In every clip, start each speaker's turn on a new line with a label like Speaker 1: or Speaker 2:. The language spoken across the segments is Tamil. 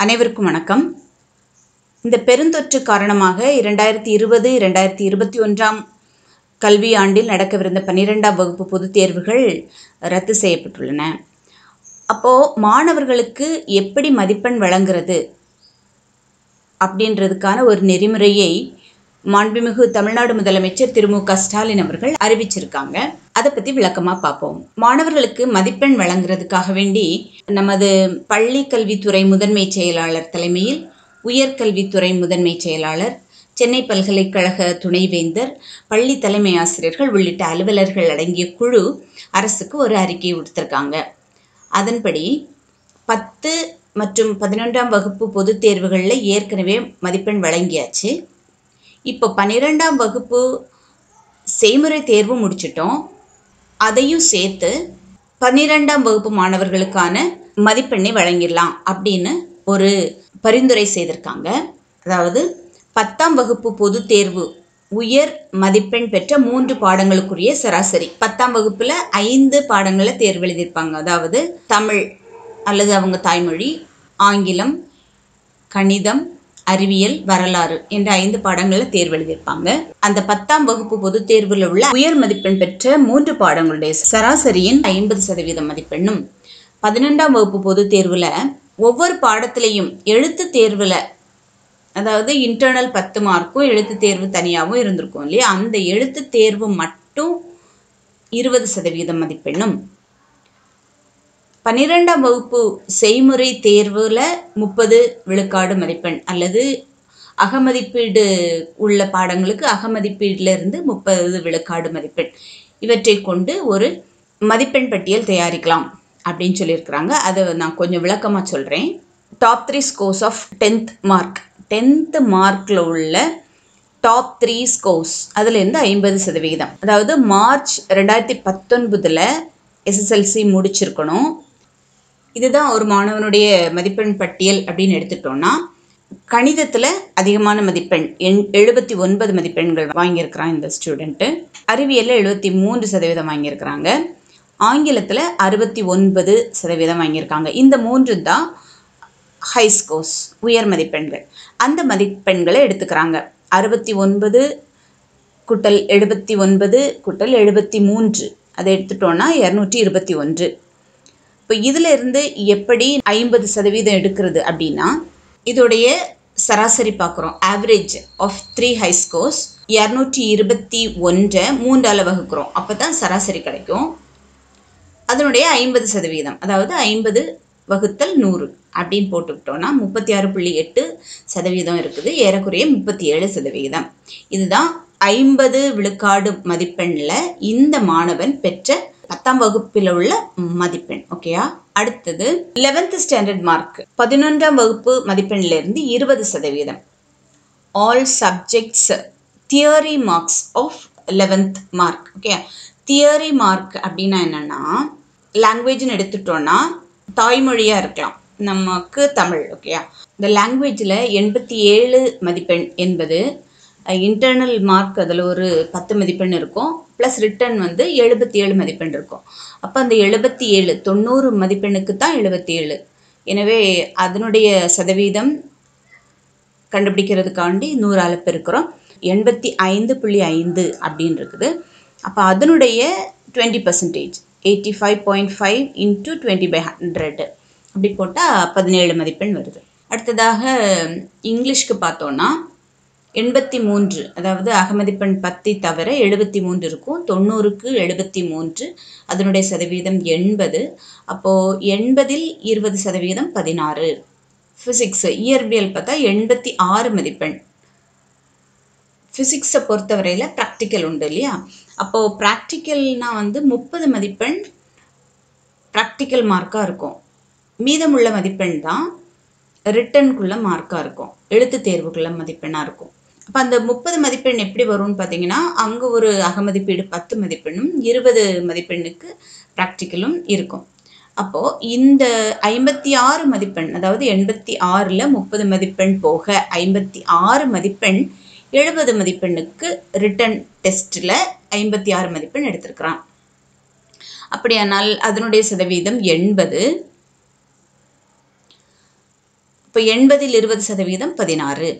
Speaker 1: அனைவருக்கும் வணக்கம். இந்த பெருந்தொற்று காரணமாக இரண்டாயிரத்தி இருபது இரண்டாயிரத்தி இருபத்தி ஒன்றாம் கல்வி ஆண்டில் நடக்கவிருந்த பன்னிரெண்டாம் வகுப்பு பொதுத் தேர்வுகள் ரத்து செய்யப்பட்டுள்ளன. அப்போது மாணவர்களுக்கு எப்படி மதிப்பெண் வழங்குறது அப்படின்றதுக்கான ஒரு நெறிமுறையை மாண்புமிகு தமிழ்நாடு முதலமைச்சர் திரு மு க ஸ்டாலின் அவர்கள் அறிவிச்சிருக்காங்க. அதை பற்றி விளக்கமாக பார்ப்போம் மாணவர்களுக்கு மதிப்பெண் வழங்குறதுக்காக வேண்டி நமது பள்ளி கல்வித்துறை முதன்மை செயலாளர் தலைமையில் உயர்கல்வித்துறை முதன்மை செயலாளர் சென்னை பல்கலைக்கழக துணைவேந்தர் பள்ளி தலைமை ஆசிரியர்கள் உள்ளிட்ட அலுவலர்கள் அடங்கிய குழு அரசுக்கு ஒரு அறிக்கை கொடுத்துருக்காங்க அதன்படி பத்து மற்றும் பதினொன்றாம் வகுப்பு பொதுத் தேர்வுகளில் ஏற்கனவே மதிப்பெண் வழங்கியாச்சு. இப்போ பன்னிரெண்டாம் வகுப்பு செய்முறை தேர்வு முடிச்சிட்டோம். அதையும் சேர்த்து பன்னிரெண்டாம் வகுப்பு மாணவர்களுக்கான மதிப்பெண்ணை வழங்கிடலாம் அப்படின்னு ஒரு பரிந்துரை செய்திருக்காங்க. அதாவது பத்தாம் வகுப்பு பொது தேர்வு உயர் மதிப்பெண் பெற்ற மூன்று பாடங்களுக்குரிய சராசரி. பத்தாம் வகுப்பில் ஐந்து பாடங்களை தேர்வு எழுதியிருப்பாங்க. அதாவது தமிழ் அல்லது அவங்க தாய்மொழி ஆங்கிலம் கணிதம் அறிவியல் வரலாறு என்ற ஐந்து பாடங்களில் தேர்வு எழுதியிருப்பாங்க. அந்த பத்தாம் வகுப்பு பொதுத் தேர்வில் உள்ள உயர் மதிப்பெண் பெற்ற மூன்று பாடங்களுடைய சராசரியின் ஐம்பது சதவீத மதிப்பெண்ணும் பதினெண்டாம் வகுப்பு பொதுத் தேர்வில் ஒவ்வொரு பாடத்திலையும் எழுத்து தேர்வில் அதாவது இன்டர்னல் பத்து மார்க்கும் எழுத்து தேர்வு தனியாகவும் இருந்திருக்கும் இல்லையா? அந்த எழுத்து தேர்வு மட்டும் இருபது சதவீத மதிப்பெண்ணும். பன்னிரெண்டாம் வகுப்பு செய்முறை தேர்வில் முப்பது விழுக்காடு மதிப்பெண் அல்லது அகமதிப்பீடு உள்ள பாடங்களுக்கு அகமதிப்பீடிலிருந்து முப்பது விழுக்காடு மதிப்பெண். இவற்றை கொண்டு ஒரு மதிப்பெண் பட்டியல் தயாரிக்கலாம் அப்படின்னு சொல்லியிருக்கிறாங்க. அதை நான் கொஞ்சம் விளக்கமாக சொல்கிறேன் top three scores of tenth mark tenth மார்க்கில் உள்ள டாப் த்ரீ ஸ்கோர்ஸ் அதுலேருந்து ஐம்பது சதவிகிதம். அதாவது மார்ச் ரெண்டாயிரத்தி பத்தொன்பதில் எஸ்எஸ்எல்சி முடிச்சிருக்கணும். இதுதான் ஒரு மாணவனுடைய மதிப்பெண் பட்டியல் அப்படின்னு எடுத்துட்டோம்னா கணிதத்தில் அதிகமான மதிப்பெண் எண் எழுபத்தி ஒன்பது மதிப்பெண்கள் வாங்கியிருக்கிறான் இந்த ஸ்டூடெண்ட்டு அறிவியலில் எழுபத்தி மூன்று சதவீதம் வாங்கியிருக்கிறாங்க. ஆங்கிலத்தில் அறுபத்தி ஒன்பது சதவீதம் வாங்கியிருக்காங்க. இந்த மூன்று தான் ஹை ஸ்கோர்ஸ் உயர் மதிப்பெண்கள். அந்த மதிப்பெண்களை எடுத்துக்கிறாங்க. அறுபத்தி ஒன்பது குட்டல் எழுபத்தி ஒன்பது குட்டல் எழுபத்தி மூன்று. அதை எடுத்துட்டோன்னா இரநூற்றி இருபத்தி ஒன்று. இப்போ இதில் இருந்து எப்படி ஐம்பது சதவீதம் எடுக்கிறது அப்படின்னா இதோடைய சராசரி பார்க்குறோம் average of three high scores இரநூற்றி இருபத்தி ஒன்றை மூன்றால் வகுக்கிறோம். அப்போ தான் சராசரி கிடைக்கும். அதனுடைய ஐம்பது சதவீதம் அதாவது ஐம்பது வகுத்தல் நூறு அப்படின்னு போட்டுக்கிட்டோன்னா முப்பத்தி ஆறு புள்ளி எட்டு சதவீதம் இருக்குது. ஏறக்குறைய முப்பத்தி ஏழு சதவீதம். இதுதான் ஐம்பது விழுக்காடு மதிப்பெண்ணில் இந்த மாணவன் பெற்ற பத்தாம் வகுப்பில் உள்ள மதிப்பெண் ஓகேயா அடுத்தது லெவன்த் ஸ்டாண்டர்ட் மார்க் பதினொன்றாம் வகுப்பு மதிப்பெண்ணிலிருந்து இருபது சதவீதம். All subjects theory marks of eleventh mark okay theory mark அப்படின்னா என்னென்னா லாங்குவேஜ்னு எடுத்துட்டோன்னா தாய்மொழியாக இருக்கலாம். நமக்கு தமிழ் ஓகேயா இந்த லாங்குவேஜில் எண்பத்தி ஏழு மதிப்பெண் என்பது இன்டர்னல் மார்க் அதில் ஒரு பத்து மதிப்பெண் இருக்கும். ப்ளஸ் ரிட்டன் வந்து எழுபத்தி ஏழு மதிப்பெண் இருக்கும். அப்போ அந்த எழுபத்தி ஏழு தொண்ணூறு மதிப்பெண்ணுக்கு தான் எழுபத்தி ஏழு எனவே அதனுடைய சதவீதம் கண்டுபிடிக்கிறதுக்காண்டி நூறால் இருக்கிறோம் எண்பத்தி ஐந்து புள்ளி ஐந்து அப்படின்னு இருக்குது அப்போ அதனுடைய twenty percentage eighty five point five into twenty by hundred அப்படி போட்டால் பதினேழு மதிப்பெண் வருது. அடுத்ததாக இங்கிலீஷ்க்கு பார்த்தோன்னா எண்பத்தி மூன்று அதாவது அகமதிப்பெண் பத்தி தவிர எழுபத்தி மூன்று இருக்கும். தொண்ணூறுக்கு எழுபத்தி மூன்று அதனுடைய சதவீதம் எண்பது. அப்போது எண்பதில் இருபது சதவீதம் பதினாறு. ஃபிசிக்ஸ் இயற்பியல் பார்த்தா எண்பத்தி ஆறு மதிப்பெண். ஃபிசிக்ஸை பொறுத்தவரையில் ப்ராக்டிக்கல் உண்டு இல்லையா? அப்போது ப்ராக்டிக்கல்னால் வந்து முப்பது மதிப்பெண் ப்ராக்டிக்கல் மார்க்காக இருக்கும். மீதமுள்ள மதிப்பெண் தான் ரிட்டனுக்குள்ள மார்க்காக இருக்கும். எழுத்து தேர்வுக்குள்ள மதிப்பெண்ணாக இருக்கும். அப்போ அந்த முப்பது மதிப்பெண் எப்படி வரும்னு பார்த்தீங்கன்னா அங்கே ஒரு அகமதிப்பீடு பத்து மதிப்பெண்ணும் இருபது மதிப்பெண்ணுக்கு ப்ராக்டிக்கலும் இருக்கும். அப்போது இந்த ஐம்பத்தி ஆறு மதிப்பெண் அதாவது எண்பத்தி ஆறில் முப்பது மதிப்பெண் போக ஐம்பத்தி ஆறு மதிப்பெண் எழுபது மதிப்பெண்ணுக்கு ரிட்டன் டெஸ்ட்டில் ஐம்பத்தி ஆறு மதிப்பெண் எடுத்திருக்கிறான். அப்படியானால் அதனுடைய சதவீதம் எண்பது. இப்போ எண்பதில் இருபது சதவீதம் பதினாறு.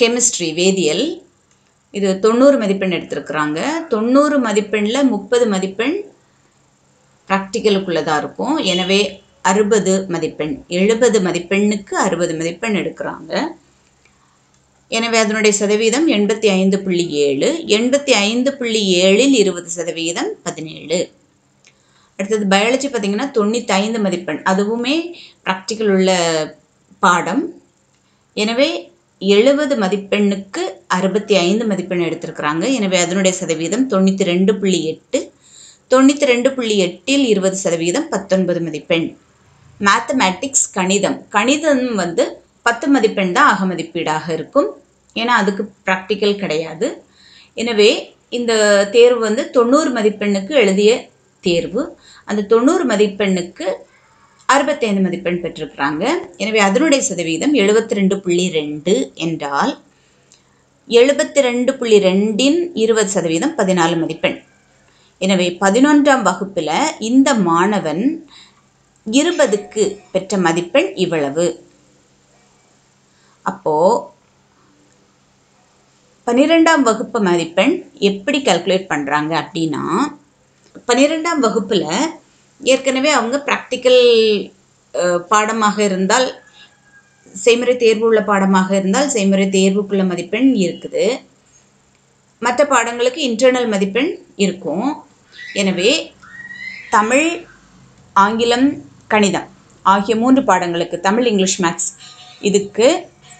Speaker 1: கெமிஸ்ட்ரி வேதியியல். இது தொண்ணூறு மதிப்பெண் எடுத்திருக்கிறாங்க. தொண்ணூறு மதிப்பெண்ணில் முப்பது மதிப்பெண் ப்ராக்டிக்கலுக்குள்ளதாக இருக்கும். எனவே அறுபது மதிப்பெண் எழுபது மதிப்பெண்ணுக்கு அறுபது மதிப்பெண் எடுக்கிறாங்க. எனவே அதனுடைய சதவீதம் எண்பத்தி ஐந்து புள்ளி ஏழு எண்பத்தி ஐந்து புள்ளி ஏழில் இருபது சதவீதம் பதினேழு. அடுத்தது பயாலஜி பார்த்திங்கன்னா தொண்ணூற்றி ஐந்து மதிப்பெண் அதுவுமே ப்ராக்டிக்கல் உள்ள பாடம். எனவே எழுபது மதிப்பெண்ணுக்கு அறுபத்தி ஐந்து மதிப்பெண் எடுத்திருக்கிறாங்க. எனவே அதனுடைய சதவீதம் தொண்ணூற்றி ரெண்டு புள்ளி எட்டு. தொண்ணூற்றி ரெண்டு புள்ளி எட்டில் இருபது சதவீதம் பத்தொன்பது மதிப்பெண். மேத்தமேட்டிக்ஸ் கணிதம். கணிதம் வந்து பத்து மதிப்பெண் தான் அக மதிப்பீடாக இருக்கும். ஏன்னா அதுக்கு ப்ராக்டிக்கல் கிடையாது. எனவே இந்த தேர்வு வந்து தொண்ணூறு மதிப்பெண்ணுக்கு எழுதிய தேர்வு. அந்த தொண்ணூறு மதிப்பெண்ணுக்கு அறுபத்தைந்து மதிப்பெண் பெற்றிருக்கிறாங்க. எனவே அதனுடைய சதவீதம் எழுபத்தி ரெண்டு புள்ளி ரெண்டு என்றால் எழுபத்தி ரெண்டு புள்ளி ரெண்டின் இருபது சதவீதம் பதினாலு மதிப்பெண். எனவே பதினொன்றாம் வகுப்பில் இந்த மாணவன் இருபதுக்கு பெற்ற மதிப்பெண் இவ்வளவு. அப்போது பன்னிரெண்டாம் வகுப்பு மதிப்பெண் எப்படி கால்குலேட் பண்ணுறாங்க அப்படின்னா பன்னிரெண்டாம் வகுப்பில் ஏற்கனவே அவங்க ப்ராக்டிக்கல் பாடமாக இருந்தால் செய்முறை தேர்வு உள்ள பாடமாக இருந்தால் செய்முறை தேர்வுக்குள்ள மதிப்பெண் இருக்குது. மற்ற பாடங்களுக்கு இன்டர்னல் மதிப்பெண் இருக்கும். எனவே தமிழ் ஆங்கிலம் கணிதம் ஆகிய மூன்று பாடங்களுக்கு தமிழ் இங்கிலீஷ் மேக்ஸ் இதுக்கு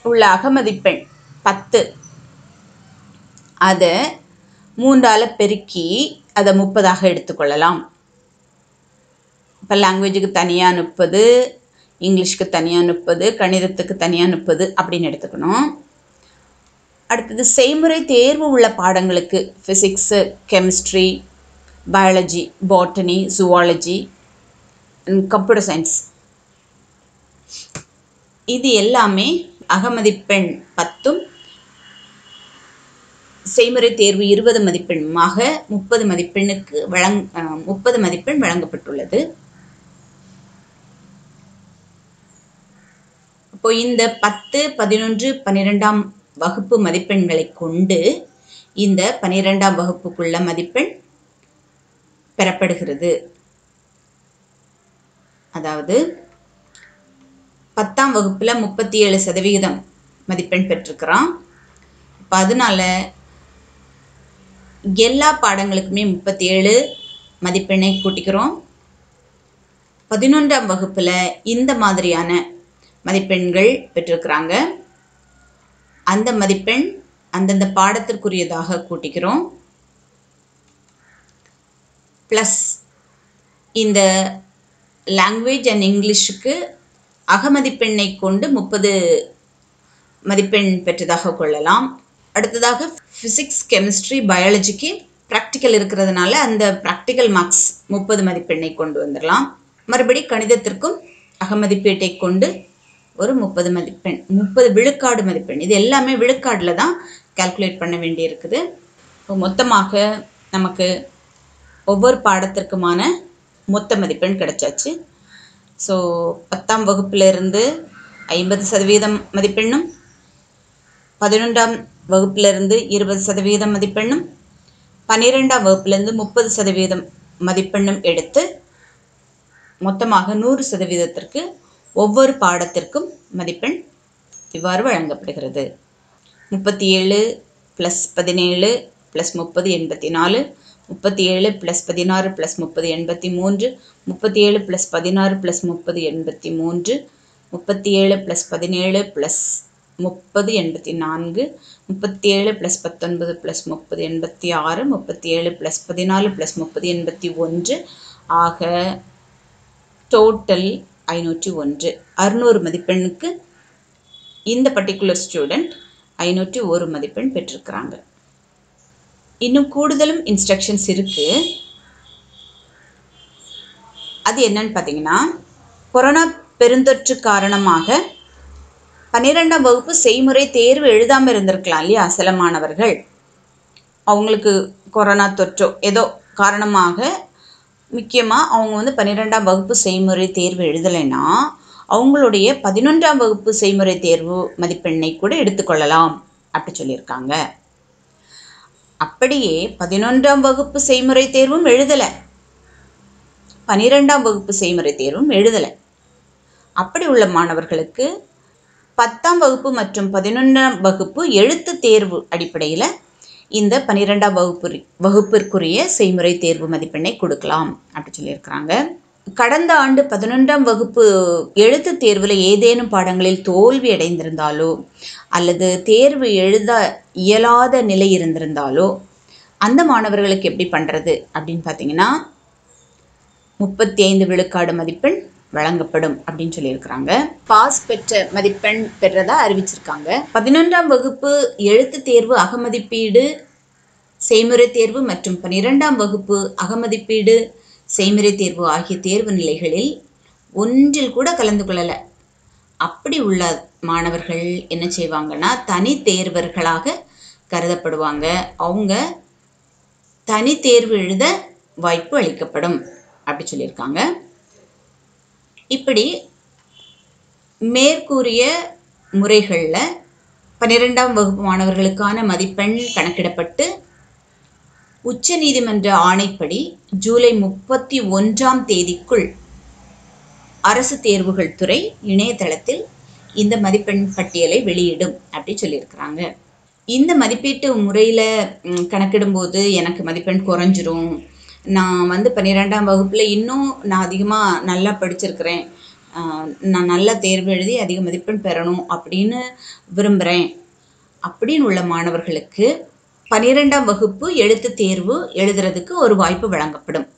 Speaker 1: உள்ள அகமதிப்பெண் பத்து. அதை மூன்றால் பெருக்கி அதை முப்பதாக எடுத்துக்கொள்ளலாம். இப்போ லாங்குவேஜுக்கு தனியாக அனுப்புது இங்கிலீஷ்க்கு தனியாக அனுப்புது கணிதத்துக்கு தனியாக அனுப்புது அப்படின்னு எடுத்துக்கணும். அடுத்தது செய்முறை தேர்வு உள்ள பாடங்களுக்கு physics chemistry biology botany zoology computer science இது எல்லாமே அகமதிப்பெண் பத்தும் செய்முறை தேர்வு இருபது மதிப்பெண்ணுமாக முப்பது மதிப்பெண்ணுக்கு வழங் முப்பது மதிப்பெண் வழங்கப்பட்டுள்ளது. இப்போ இந்த பத்து பதினொன்று பன்னிரெண்டாம் வகுப்பு மதிப்பெண்களை கொண்டு இந்த பன்னிரெண்டாம் வகுப்புக்குள்ள மதிப்பெண் பெறப்படுகிறது. அதாவது பத்தாம் வகுப்பில் முப்பத்தி ஏழு சதவிகிதம் மதிப்பெண் பெற்றிருக்கிறான். இப்போ அதனால எல்லா பாடங்களுக்குமே முப்பத்தி ஏழு மதிப்பெண்ணை கூட்டிக்கிறோம். பதினொன்றாம் வகுப்பில் இந்த மாதிரியான மதிப்பெண்கள் பெற்றிருக்கிறாங்க. அந்த மதிப்பெண் அந்தந்த பாடத்திற்குரியதாக கூட்டிக்கிறோம் ப்ளஸ் இந்த லாங்குவேஜ் அண்ட் இங்கிலீஷுக்கு அகமதிப்பெண்ணை கொண்டு முப்பது மதிப்பெண் பெற்றதாக கொள்ளலாம். அடுத்ததாக ஃபிசிக்ஸ் கெமிஸ்ட்ரி பயாலஜிக்கு ப்ராக்டிக்கல் இருக்கிறதுனால அந்த ப்ராக்டிக்கல் மார்க்ஸ் முப்பது மதிப்பெண்ணை கொண்டு வந்துடலாம். மறுபடி கணிதத்திற்கும் அகமதிப்பீட்டை கொண்டு ஒரு முப்பது மதிப்பெண் முப்பது விழுக்காடு மதிப்பெண். இது எல்லாமே விழுக்காடில் தான் கால்குலேட் பண்ண வேண்டியிருக்குது. இப்போ மொத்தமாக நமக்கு ஒவ்வொரு பாடத்திற்குமான மொத்த மதிப்பெண் கிடைச்சாச்சு. ஸோ பத்தாம் வகுப்பிலிருந்து ஐம்பது சதவீதம் மதிப்பெண்ணும் பதினொன்றாம் வகுப்பிலிருந்து இருபது சதவீதம் மதிப்பெண்ணும் பன்னிரெண்டாம் வகுப்பிலிருந்து முப்பது சதவீதம் மதிப்பெண்ணும் எடுத்து மொத்தமாக நூறு சதவீதத்திற்கு ஒவ்வொரு பாடத்திற்கும் மதிப்பெண் இவ்வாறு வழங்கப்படுகிறது. முப்பத்தி ஏழு ப்ளஸ் பதினேழு ப்ளஸ் முப்பது எண்பத்தி நாலு முப்பத்தி ஏழு ப்ளஸ் பதினாறு ப்ளஸ் முப்பது எண்பத்தி மூன்று முப்பத்தி ஏழு ப்ளஸ் பதினாறு ப்ளஸ் முப்பது எண்பத்தி மூன்று முப்பத்தி ஏழு ப்ளஸ் பதினேழு ப்ளஸ் முப்பது எண்பத்தி நான்கு முப்பத்தி ஏழு ப்ளஸ் பத்தொன்பது ப்ளஸ் முப்பது எண்பத்தி ஆறு முப்பத்தி ஏழு ப்ளஸ் பதினாலு ப்ளஸ் முப்பது எண்பத்தி ஒன்று ஆக டோட்டல் ஐநூற்றி ஒன்று. அறுநூறு மதிப்பெண்ணுக்கு இந்த பர்டிகுலர் ஸ்டூடெண்ட் ஐநூற்றி ஒரு மதிப்பெண் பெற்றிருக்கிறாங்க. இன்னும் கூடுதலும் இன்ஸ்ட்ரக்ஷன்ஸ் இருக்குது அது என்னன்னு பார்த்தீங்கன்னா கொரோனா பெருந்தொற்று காரணமாக பன்னிரெண்டாம் வகுப்பு செய்முறை தேர்வு எழுதாமல் இருந்திருக்கலாம் இல்லையா சில மாணவர்கள். அவங்களுக்கு கொரோனா தொற்றோ ஏதோ காரணமாக முக்கியமாக அவங்க வந்து பன்னிரெண்டாம் வகுப்பு செய்முறை தேர்வு எழுதலைன்னா அவங்களுடைய பதினொன்றாம் வகுப்பு செய்முறை தேர்வு மதிப்பெண்ணை கூட எடுத்துக்கொள்ளலாம் அப்படி சொல்லியிருக்காங்க. அப்படியே பதினொன்றாம் வகுப்பு செய்முறை தேர்வும் எழுதலை. பனிரெண்டாம் வகுப்பு செய்முறை தேர்வும் எழுதலை. அப்படி உள்ள மாணவர்களுக்கு பத்தாம் வகுப்பு மற்றும் பதினொன்றாம் வகுப்பு எழுத்து தேர்வு அடிப்படையில் இந்த பன்னிரெண்டாம் வகுப்பு வகுப்பிற்குரிய செய்முறை தேர்வு மதிப்பெண்ணை கொடுக்கலாம் அப்படி சொல்லியிருக்கிறாங்க. கடந்த ஆண்டு பதினொன்றாம் வகுப்பு எழுத்து தேர்வில் ஏதேனும் பாடங்களில் தோல்வி அடைந்திருந்தாலோ அல்லது தேர்வு எழுத இயலாத நிலை இருந்திருந்தாலோ அந்த மாணவர்களுக்கு எப்படி பண்ணுறது அப்படின்னு பார்த்தீங்கன்னா முப்பத்தி ஐந்து விழுக்காடு மதிப்பெண் வழங்கப்படும் அப்படின்னு சொல்லியிருக்கிறாங்க. பாஸ் பெற்ற மதிப்பெண் பெற்றதா அறிவிச்சிருக்காங்க. பதினொன்றாம் வகுப்பு எழுத்து தேர்வு அகமதிப்பீடு செய்முறை தேர்வு மற்றும் பன்னிரெண்டாம் வகுப்பு அகமதிப்பீடு செய்முறை தேர்வு ஆகிய தேர்வு நிலைகளில் ஒன்றில் கூட கலந்து கொள்ளலை. அப்படி உள்ள மாணவர்கள் என்ன செய்வாங்கன்னா தனி தேர்வர்களாக கருதப்படுவாங்க. அவங்க தனி தேர்வு எழுத வாய்ப்பு அளிக்கப்படும் அப்படி சொல்லியிருக்காங்க. இப்படி மேற்கூறிய முறைகளில் பன்னிரெண்டாம் வகுப்பு மாணவர்களுக்கான மதிப்பெண் கணக்கிடப்பட்டு உச்ச நீதிமன்ற ஆணைப்படி ஜூலை முப்பத்தி ஒன்றாம் தேதிக்குள் அரசு தேர்வுகள் துறை இணையதளத்தில் இந்த மதிப்பெண் பட்டியலை வெளியிடும் அப்படி சொல்லியிருக்கிறாங்க. இந்த மதிப்பீட்டு முறையில் கணக்கிடும்போது எனக்கு மதிப்பெண் குறைஞ்சிரும். நான் வந்து பன்னிரெண்டாம் வகுப்பில் இன்னும் நான் அதிகமாக நல்லா படிச்சிருக்கிறேன். நான் நல்லா தேர்வு எழுதி அதிக மதிப்பெண் பெறணும் அப்படின்னு விரும்புகிறேன் அப்படின்னு உள்ள மாணவர்களுக்கு பன்னிரெண்டாம் வகுப்பு எழுத்து தேர்வு எழுதுறதுக்கு ஒரு வாய்ப்பு வழங்கப்படும்.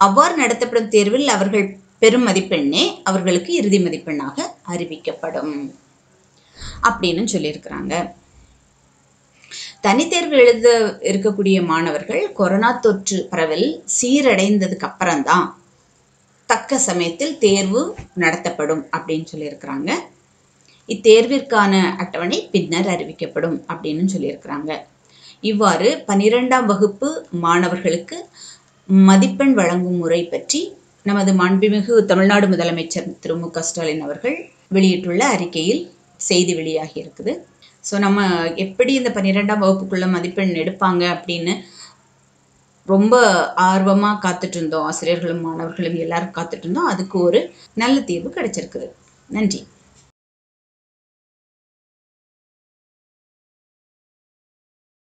Speaker 1: அவ்வாறு நடத்தப்படும் தேர்வில் அவர்கள் பெரும் மதிப்பெண்ணே அவர்களுக்கு இறுதி மதிப்பெண்ணாக அறிவிக்கப்படும். அப்படின்னு சொல்லியிருக்கிறாங்க. தனித்தேர்வு எழுத இருக்கக்கூடிய மாணவர்கள் கொரோனா தொற்று பரவல் சீரடைந்ததுக்கு அப்புறம்தான் தக்க சமயத்தில் தேர்வு நடத்தப்படும் அப்படின்னு சொல்லியிருக்கிறாங்க. இத்தேர்விற்கான அட்டவணை பின்னர் அறிவிக்கப்படும் அப்படின்னு சொல்லியிருக்கிறாங்க. இவ்வாறு பனிரெண்டாம் வகுப்பு மாணவர்களுக்கு மதிப்பெண் வழங்கும் முறை பற்றி நமது மாண்புமிகு தமிழ்நாடு முதலமைச்சர் திரு மு க ஸ்டாலின் அவர்கள் வெளியிட்டுள்ள அறிக்கையில் செய்தி வெளியாகி இருக்குது. ஸோ நம்ம எப்படி இந்த பன்னிரெண்டாம் வகுப்புக்குள்ள மதிப்பெண் எடுப்பாங்க அப்படின்னு ரொம்ப ஆர்வமாக காத்துட்டு இருந்தோம். ஆசிரியர்களும் மாணவர்களும் எல்லாரும் காத்துட்டு இருந்தோம். அதுக்கு ஒரு நல்ல தீர்வு கிடைச்சிருக்குது. நன்றி.